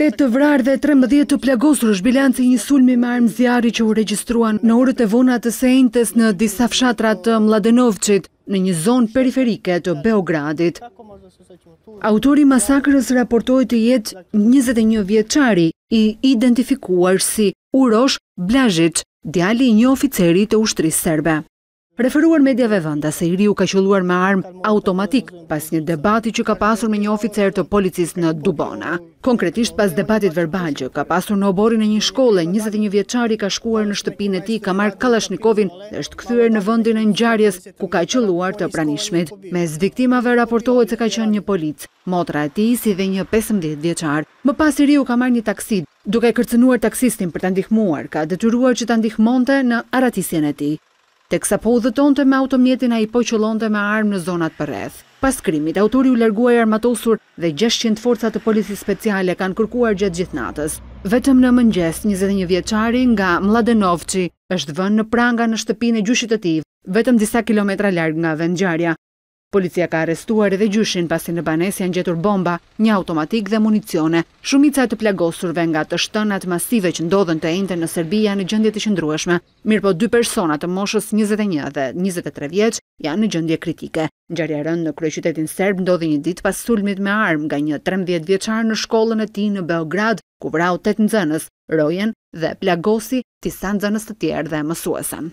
Tetë të vrarë dhe trembëdhjetë të plagosur është bilanci i një sulmi me armë zjarri që u regjistrua në orët e vona të së enjtes në disa fshatra të Mladenovcit, në një zonë periferike të Beogradit. Autori i masakrës raportohet të jetë 21-vjeçari, i identifikuar si Urosh Blazhiç, djali i një oficeri të ushtrisë serbe. Referuar mediave vendase, i riu ka qëlluar me armë automatike pas një debati që ka pasur me një oficer të policisë në Dubona. Konkretisht pas debatit verbal që ka pasur në oborrin e një shkolle, 21-vjeçari ka shkuar në shtëpinë e tij, ka marrë kalashnikovin dhe është kthyer në vendin e ngjarjes ku ka qëlluar të pranishmit. Mes viktimave raportohet se ka qenë një polic, motra e tij si dhe një 15-vjeçar. Më pas i riu ka marrë një taksi, duke kërcënuar taksistin për ta ndihmuar, e ka detyruar që ta ndihmonte në arratisjen e tij. Teksa po udhëtonte me automjetin ai po qëllonte me armë në zonat përreth. Pas krimit, autori u largua i armatosur dhe gjashtëqind forca të Policisë Speciale e kanë kërkuar gjatë gjithë natës. Vetëm në mëngjes njëzet e një vjeçari nga Mladenovci është vënë në pranga në shtëpinë e gjyshit të tij, vetëm disa kilometra larg nga vendngjarja. Policia ka arrestuar edhe gjyshin pasi në banesë janë gjetur bomba, një automatik dhe municione. Shumica e të plagosurve nga të shtënat masive që ndodhën të enjten në Serbi janë në gjendje të qëndrueshme, mirëpo dy persona të moshës njëzet e një dhe njëzet e tre vjeç janë në gjendje kritike. Ngjarja e rëndë në kryeqytetin serb ndodhi një ditë pas sulmit me armë nga një trembëdhjetë vjeçar në shkollën e tij në Beograd, ku vrau tetë nxënës, rojen dhe plagosi disa nxënës të tjerë dhe mësuesen.